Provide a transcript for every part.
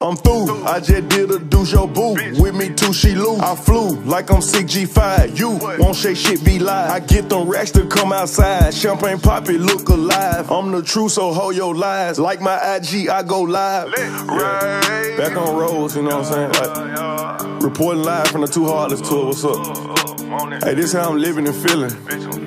I'm through. I just did a douche your boo. With me too, she lose. I flew like I'm sick G5. You won't say shit, be live. I get them racks to come outside. Champagne poppy, look alive. I'm the truth, so hold your lies. Like my IG, I go live. Right. Back on roads, you know what I'm saying? Like, reporting live from the Two Heartless tour. What's up? Hey, this how I'm living and feeling.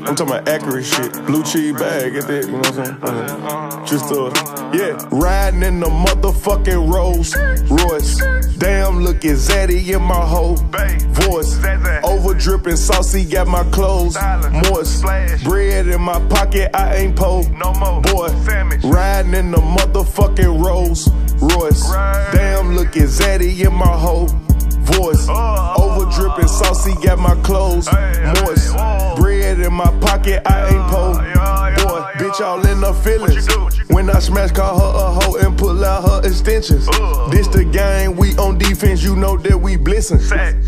I'm talking about accurate shit. Blue cheese bag, get that, you know what I'm saying? Just uh, yeah. Riding in the motherfucking Rolls Royce. Damn, looking zaddy in my whole voice. Over dripping saucy, got my clothes moist. Bread in my pocket, I ain't po. No more. Boy, riding in the motherfucking Rolls Royce. Damn, looking zaddy in my whole voice. Dripping saucy, got my clothes moist. Bread in my pocket, I ain't po. Yeah, yeah, Boy, bitch, all in the feelings. do? What you When I smash, call her a hoe and pull out her extensions. This the game, we on defense, you know that we blissing.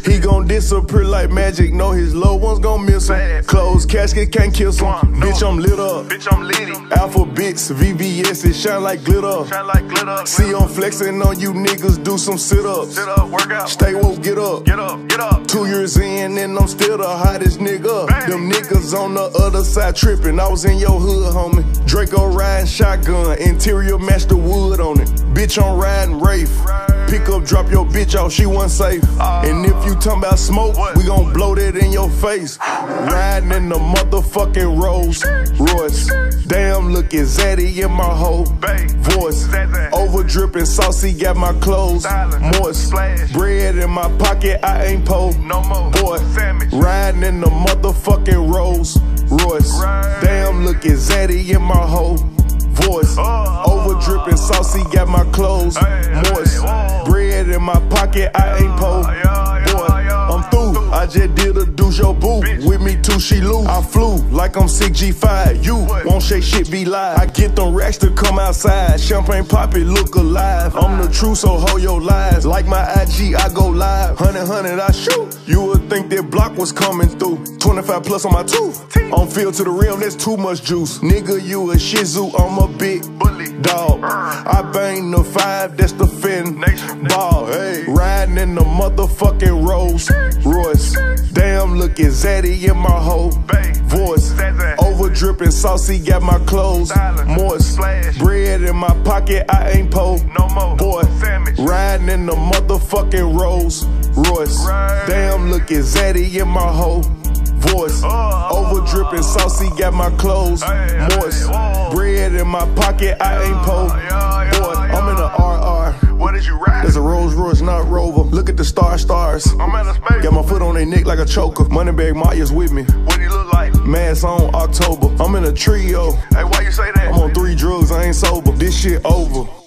He gon' disappear like magic, know his low ones gon' miss him. Facts. Casket can't kiss him. No. Bitch, I'm lit up. Bitch, I'm litty. Alphabets, VVS, it shine like glitter. Shine like glitter. See, I'm flexing on you niggas, do some sit ups. Sit up, work out. Stay woke, get up. Get up, get up. Two years in, and I'm still the hottest nigga. Bang. Them niggas on the other side tripping. I was in your hood, homie. Draco riding shotgun, interior match the wood on it. Bitch, I'm riding Wraith. Pick up, drop your bitch off, she wasn't safe. and if you talking about smoke, we gon' blow that in your face. Riding in the motherfucking Rolls Royce. Damn, looking zaddy in my whole voice. Over dripping saucy, got my clothes moist. Bread in my pocket, I ain't po. No more. Boy, riding in the motherfucking Rolls Royce. Damn, looking zaddy in my saucy, got my clothes moist. Bread in my pocket, I ain't po. Yeah, yeah, Boy. I'm through. I just did a douche your boo. With me too, she lose. I flew like I'm sick G5. You won't shake shit, be live. I get them racks to come outside. Champagne poppy, look alive. I'm the truth, so hold your lies. Like my IG, I go live. Hundred, hundred, I shoot. You would think that block was coming through. 25 plus on my tooth. On field to the rim, that's too much juice. Nigga, you a shih tzu, I'm a big Bully. Dog. I bang the five, that's the fin ball. Hey, riding in the motherfucking Rolls Royce. Damn, looking zaddy in my whole voice. Over dripping saucy, got my clothes moist. Bread in my pocket, I ain't po. No more. Boy, riding in the motherfucking Rolls Royce. Damn, looking zaddy in my whole voice. Oh. Over dripping saucy, got my clothes moist. Bread in my pocket, I ain't po. Yeah, yeah, Boy, I'm in a. RR. What did you ride? There's a Rolls Royce, not Rover. Look at the star stars. I'm at a space. Got my foot on their neck like a choker. Moneybag Maya's with me. What do you look like? Mass on October. I'm in a trio. Hey, why you say that? I'm on three drugs, I ain't sober. This shit over.